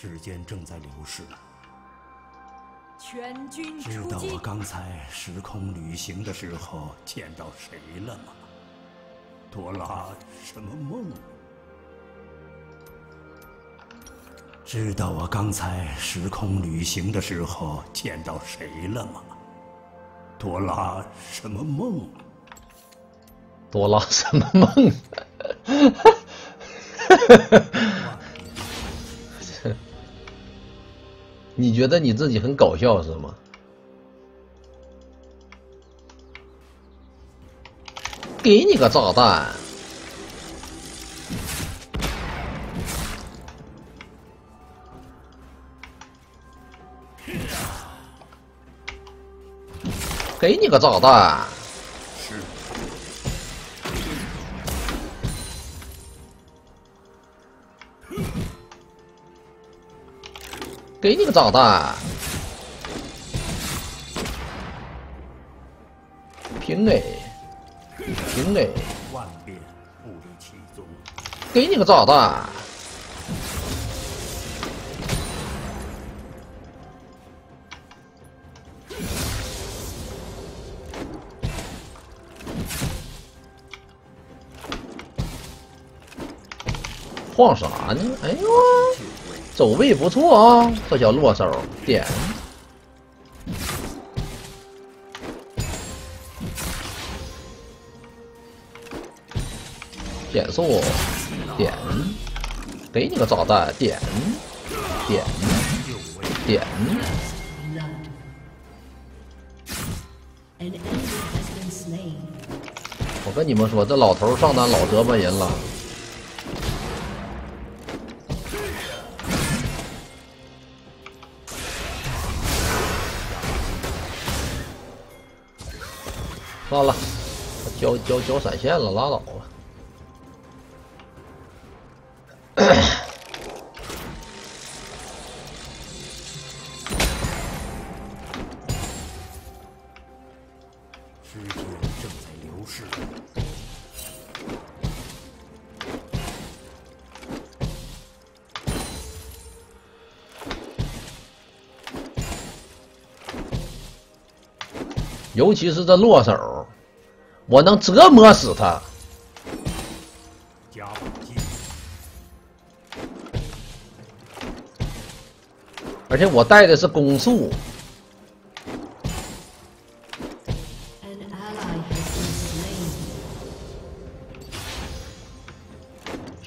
时间正在流逝，全军知道我！刚才时空旅行的时候见到谁了吗？多拉什么梦？知道我刚才时空旅行的时候见到谁了吗？多拉什么梦？多拉什么梦？你觉得你自己很搞笑是吗？给你个炸弹！给你个炸弹！给你个炸弹！平 A，平 A，给你个炸弹！晃啥呢？哎呦，走位不错啊，这小落手点。减速，点，给你个炸弹，点，点，点，我跟你们说，这老头上单老折磨人了。算了，交交交闪现了，拉倒吧。时间正在流逝，尤其是这落手，我能折磨死他。而且我带的是攻速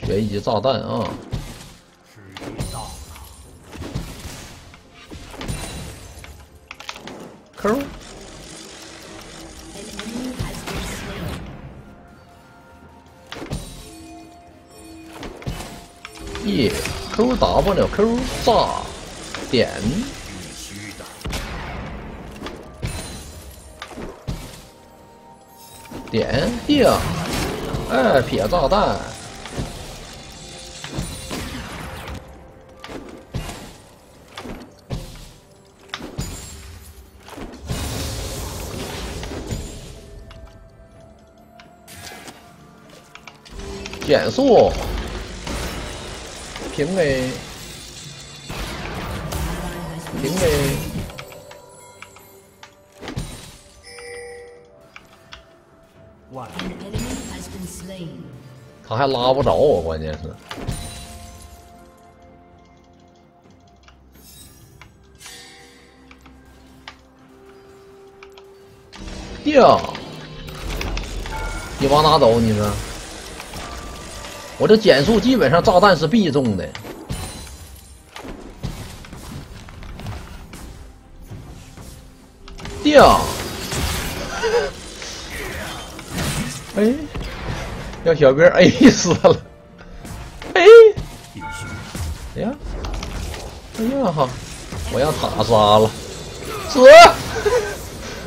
一级炸弹啊！时一，QWQ 炸点。点定，哎，撇炸弹，减速，评委评委。他还拉不着我关键是。呀你往哪走你是我这减速基本上炸弹是必中的。定，哎，让小兵 A 死了。哎，哎呀，哎呀哈，我让塔杀了，死！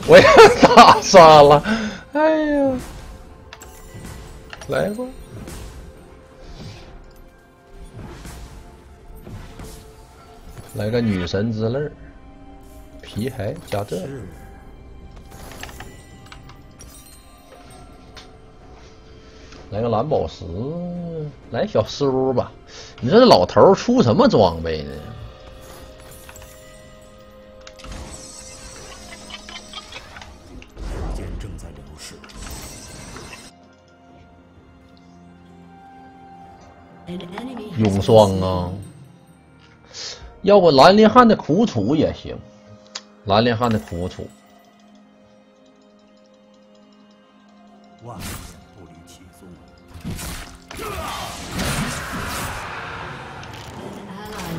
我让塔杀了，哎呀，来吧，来个女神之泪皮孩加这来个蓝宝石来小师屋吧。你说这老头出什么装备呢？时间正在流逝。永双啊要不兰陵汉的苦楚也行，兰陵汉的苦楚。万变不离其宗。An ally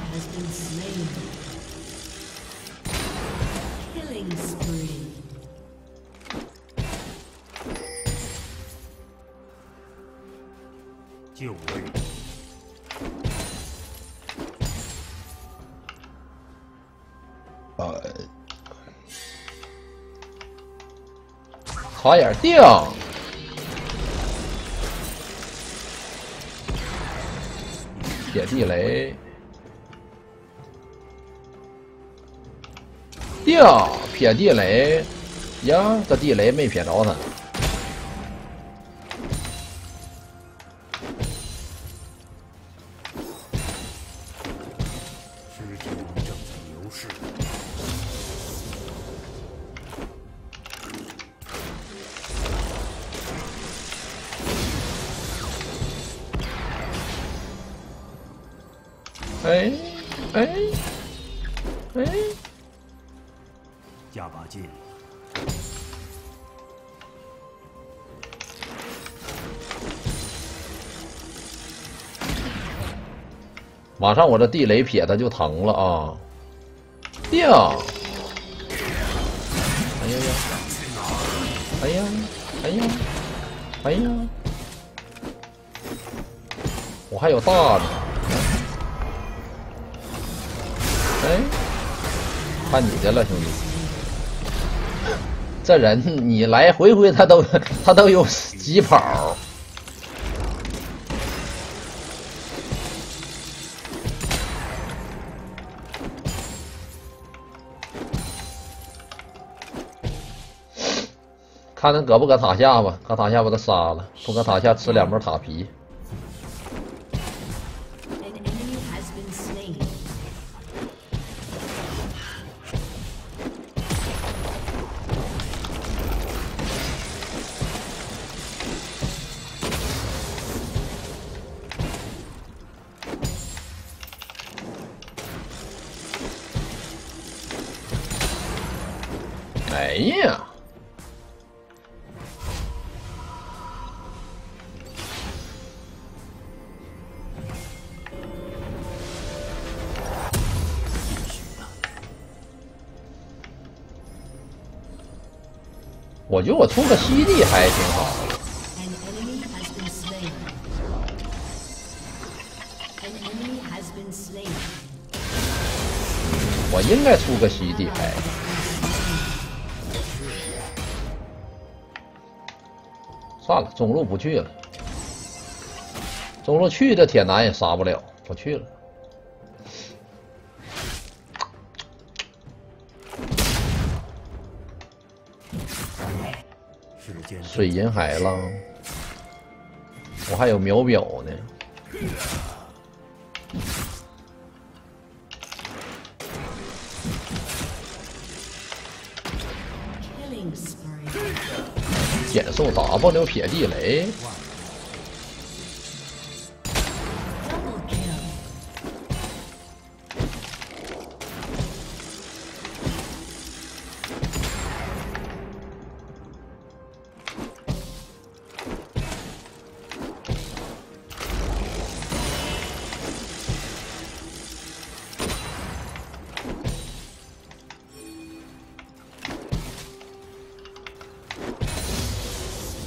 打眼定。撇地雷。定撇地雷。呀这地雷没撇着他。加把劲。马上我这地雷撇他就疼了啊！定，哎呀呀，哎呀，哎呀，哎呀，我还有大呢，哎，看你的了，兄弟。这人你来回回他都他都有疾跑。看他搁不搁塔下吧，搁塔下把他杀了，不搁塔下吃两波塔皮。没呀！我觉得我出个 CD 还挺好。我应该出个 CD 还。算了，中路不去了。中路去这铁男也杀不了，不去了。水银海浪，我还有秒表呢。都打不了撇地雷。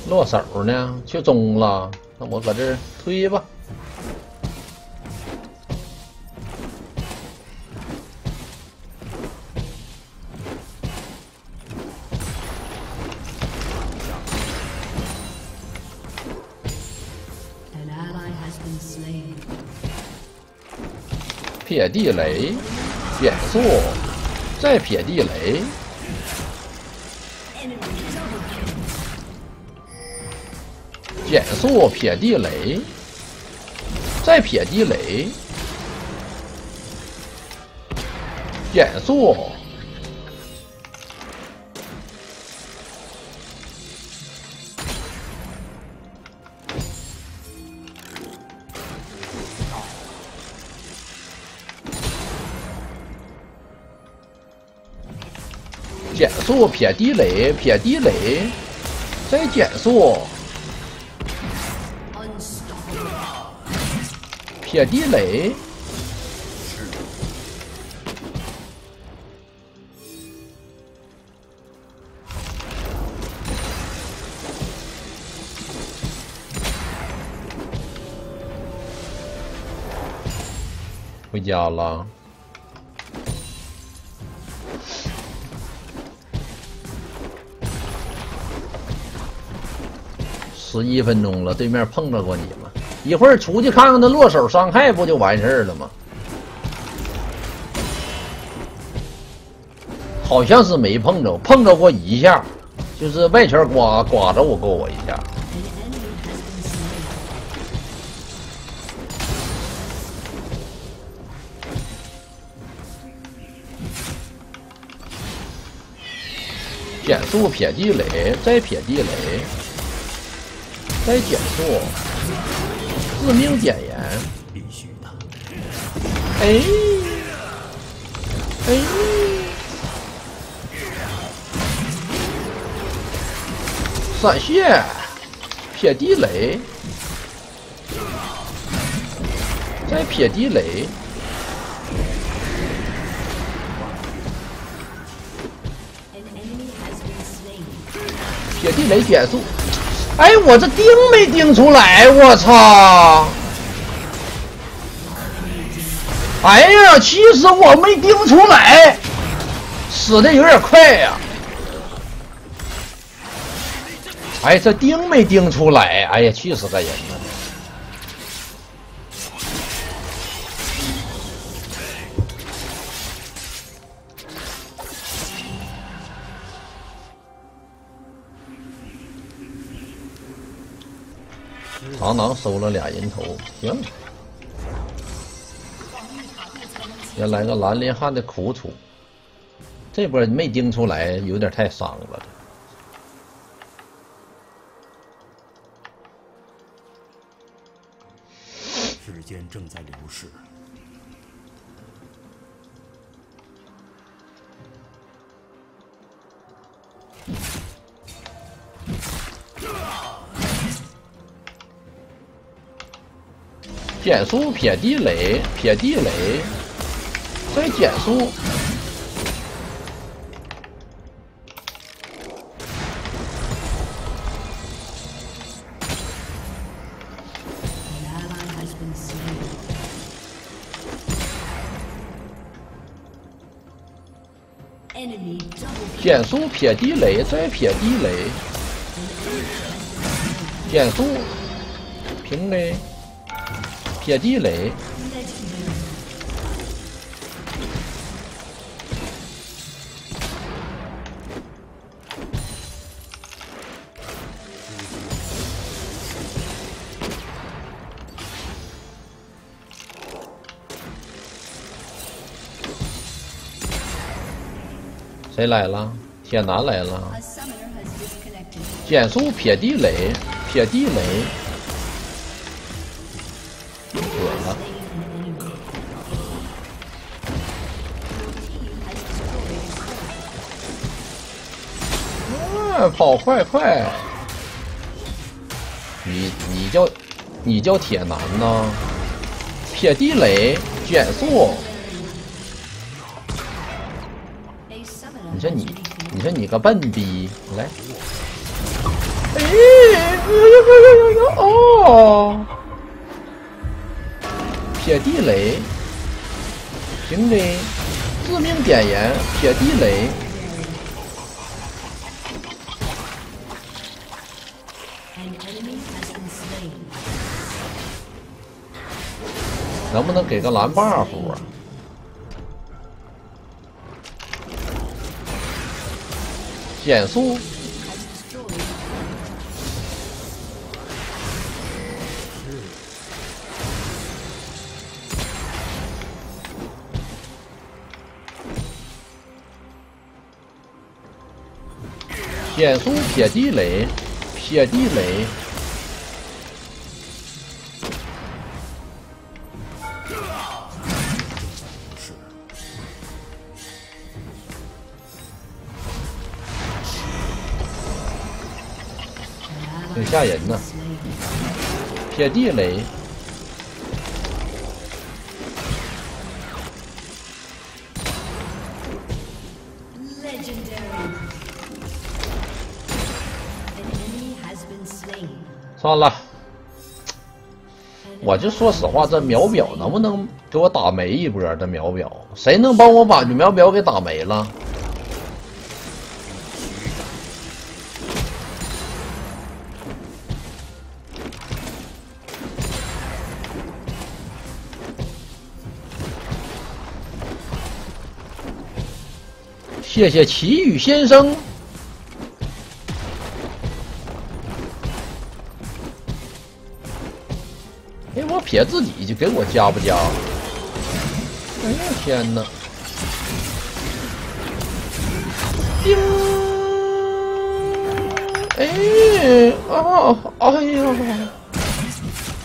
落手呢，就中了。那我搁这儿推吧。撇地雷，减速，再撇地雷，减速撇地雷再撇地雷减速减速撇地雷撇地雷再减速撇地雷。回家了。十一分钟了，对面碰到过你吗？一会儿出去看看他落手伤害，不就完事儿了吗？好像是没碰着，碰着过一下，就是外圈刮刮着我过我一下。减速撇地雷，再撇地雷，再减速，致命点燃。必须的。哎，哎，闪现，撇地雷，再撇地雷，撇地雷减速。哎，我这钉没钉出来，我操！哎呀，其实我没钉出来，死的有点快呀、哎，这钉没钉出来，哎呀，气死个人了！螳螂收了俩人头，行。先来个兰陵汉的苦楚，这波没盯出来，有点太伤了。时间正在流逝，减速撇地雷撇地雷再减速。减速撇地雷再撇地雷。减速，平 a。铁地雷。谁来了？铁男来了。减速撇地雷撇地雷。快，跑快快！你你叫你叫铁男呢？撇地雷，减速。你说你你说你个笨逼，来！哎呀呀呀呀呀！哦！撇地雷，平 A，，致命点燃，撇地雷。能不能给个蓝 buff 啊？减速，减速撇地雷，撇地雷，吓人呢！铁地雷.算了。我就说实话，这秒表能不能给我打没一波？这秒表，谁能帮我把秒表给打没了？谢谢奇遇先生。哎，我撇自己就给我加不加？哎呀天哪！叮！哎啊！哎呀！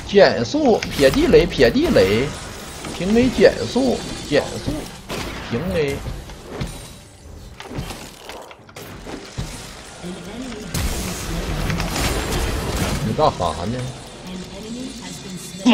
减速，撇地雷，撇地雷，平 A 减速，减速，平 A。干哈呢？妈！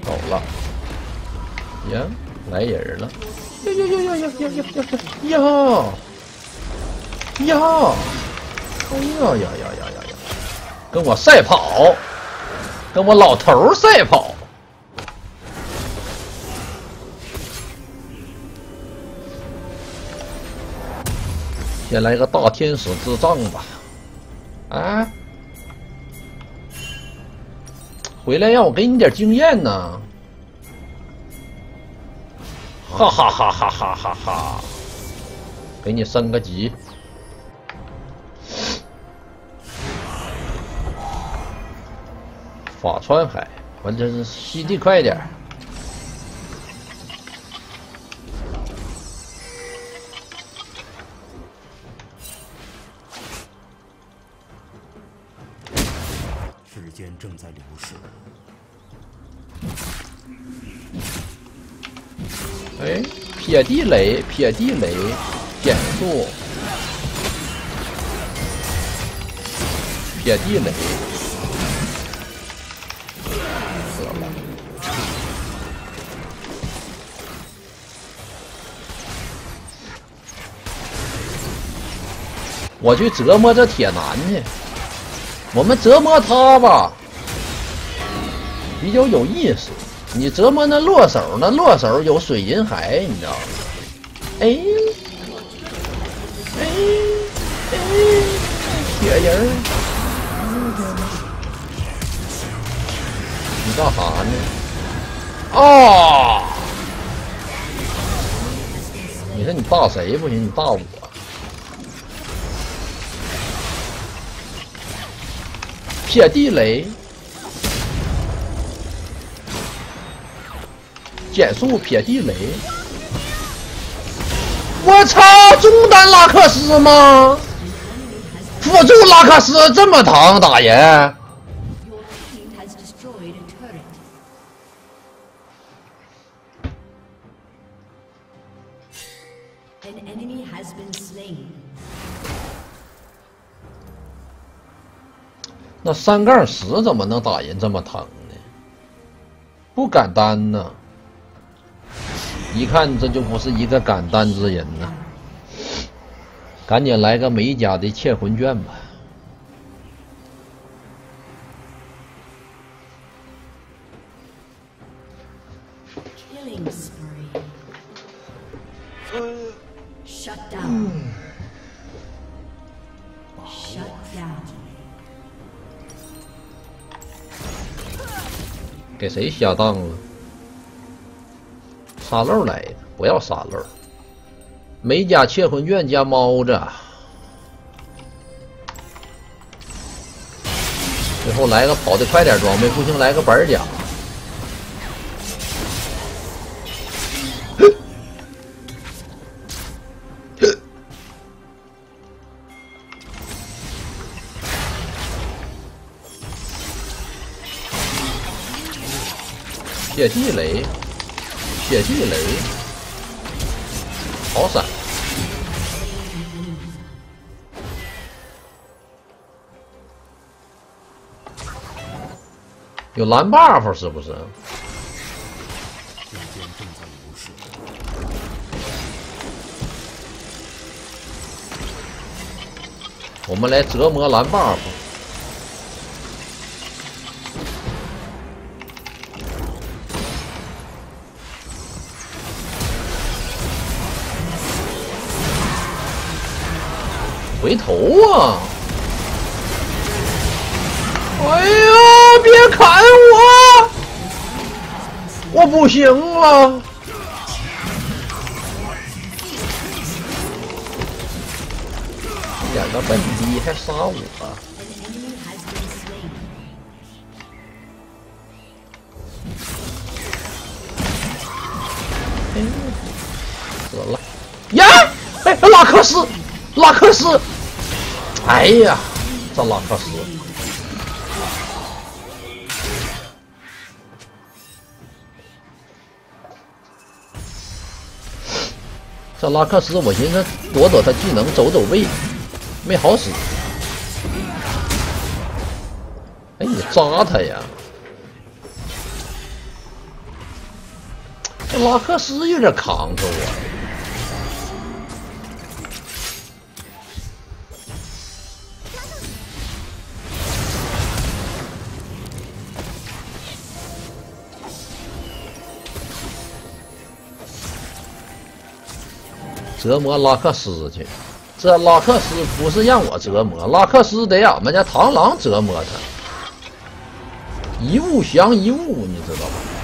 走了，呀，来人了！呀呀呀呀呀呀呀呀！呀！哎呀呀呀呀呀呀！跟我赛跑，跟我老头儿赛跑。先来个大天使智障吧！啊！回来让我给你点经验呢！哈哈哈哈哈哈哈！给你升个级。法川海，完这是吸地快点儿。时间正在流逝，哎，撇地雷，撇地雷，减速，撇地雷，我去折磨这铁男去，我们折磨他吧，比较有意思。你折磨那落手，那落手有水银海，你知道吗？哎，哎，哎，铁人，你干啥呢？啊！你说你大谁不行，你大我。撇地雷，减速撇地雷。我操，中单拉克斯吗？辅助拉克斯这么疼打人？三杠十怎么能打人这么疼呢？不敢担呢！一看这就不是一个敢担之人呐！赶紧来个美甲的窃魂卷吧！谁瞎当了？沙漏来的，不要沙漏。美甲窃魂卷加猫子，最后来个跑得快点装备，不行来个板甲。血地雷，血地雷，好闪！有蓝 buff 是不是？我们来折磨蓝 buff。回头啊！哎呀，别砍我！我不行了。两个笨逼还杀我！An enemy has been slain. 死了！呀！哎，拉克斯，拉克斯！哎呀，这拉克斯！这拉克斯，我寻思躲躲他技能，走走位，没好使。哎，你扎他呀！这拉克斯有点扛着我。折磨拉克斯去，这拉克斯不是让我折磨，拉克斯得俺们家螳螂折磨他，一物降一物，你知道吧？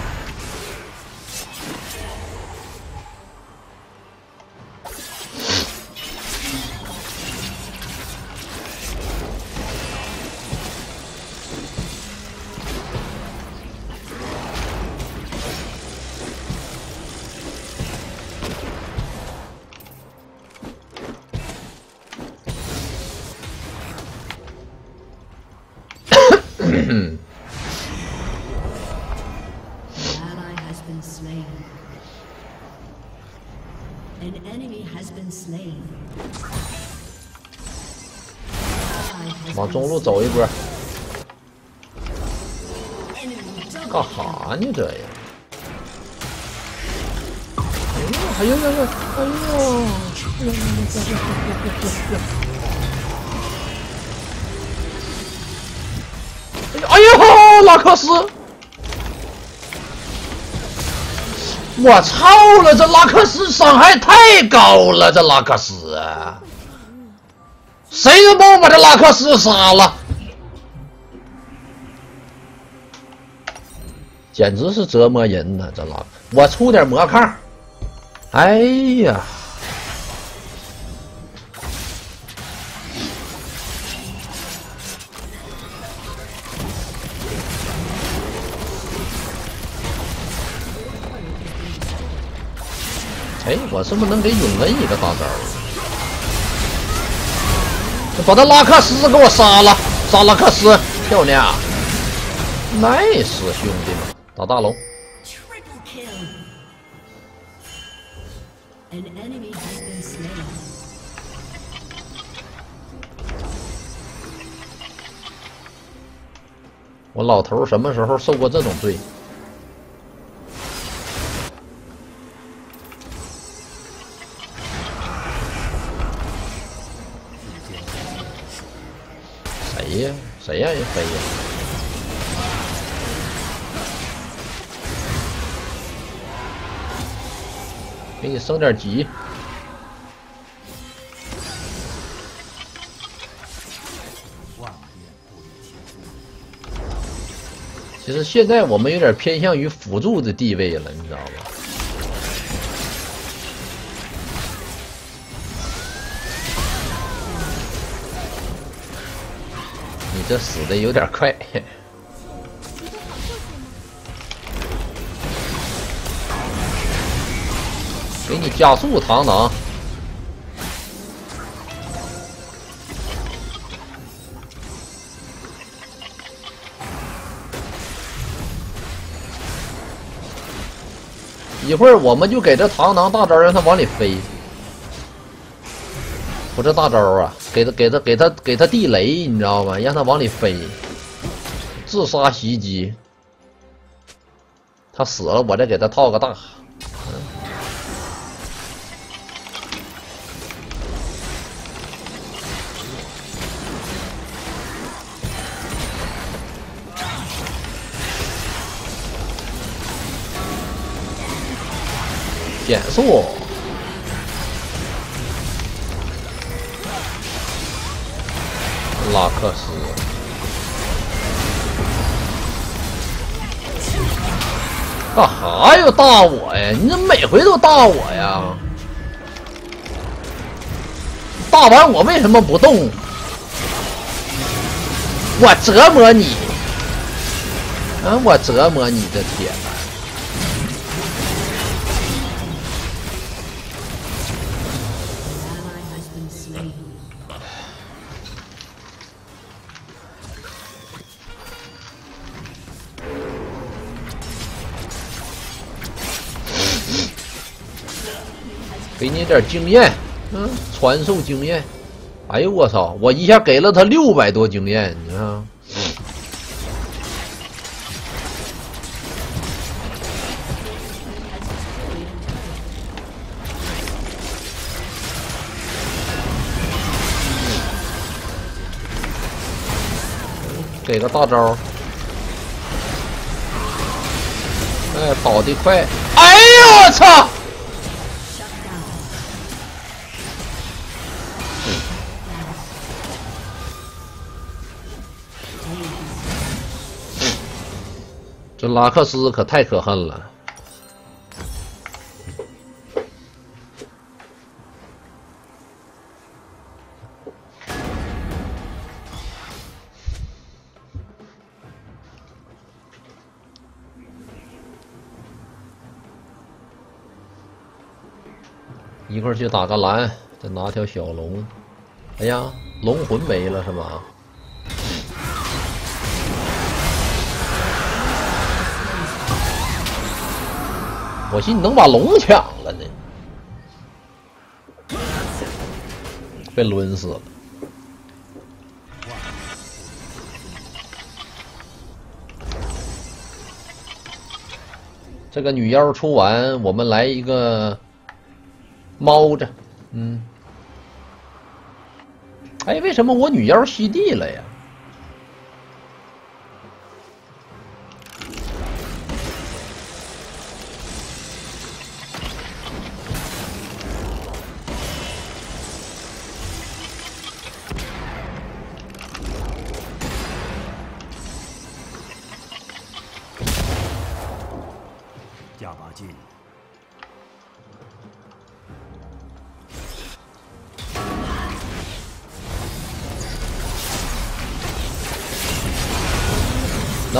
走一波，Enemy double 干哈呢这呀？哎呦，哎呦呦呦，哎呦！哎呦，拉克斯！我操了，这拉克斯伤害太高了，这拉克斯啊！谁能帮我把这拉克斯杀了？简直是折磨人呐！这拉，我出点魔抗。哎呀，哎，我是不是能给永恩一个大招？把他拉克斯给我杀了，杀拉克斯，漂亮，nice，兄弟们，打大龙。我老头什么时候受过这种罪？升点级。其实现在我们有点偏向于辅助的地位了，你知道吧？你这死的有点快，给你加速螳螂。一会儿我们就给这螳螂大招，让他往里飞。不是大招啊，给他给他给他给他地雷，你知道吗？让他往里飞，自杀袭击。他死了，我再给他套个大。减速，拉克斯，干哈又大我呀？你怎么每回都大我呀？大完我为什么不动？我折磨你，嗯，我折磨你的天给你点经验，嗯，传授经验。哎呦我操！我一下给了他六百多经验，你看。给个大招。哎，跑得快！哎呦我操！这拉克斯可太可恨了！一会儿去打个蓝，再拿条小龙。哎呀，龙魂没了是吗？我寻思你能把龙抢了呢，被抡死了。这个女妖出完，我们来一个猫着，嗯。哎，为什么我女妖吸地了呀？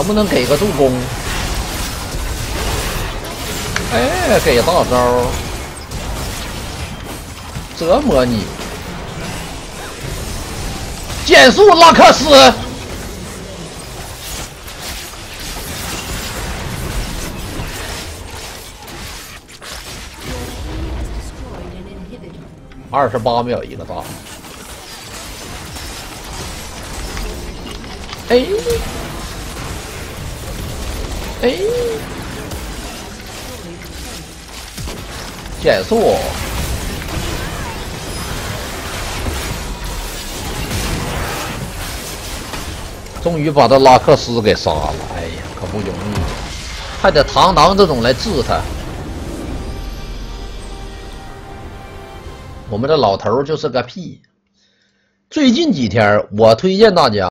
不能给个助攻？哎，给大招，折磨你！减速，拉克斯。二十八秒一个大，哎，哎，减速，终于把这拉克斯给杀了，哎呀，可不容易，还得螳螂这种来治他。我们这老头就是个屁。最近几天，我推荐大家。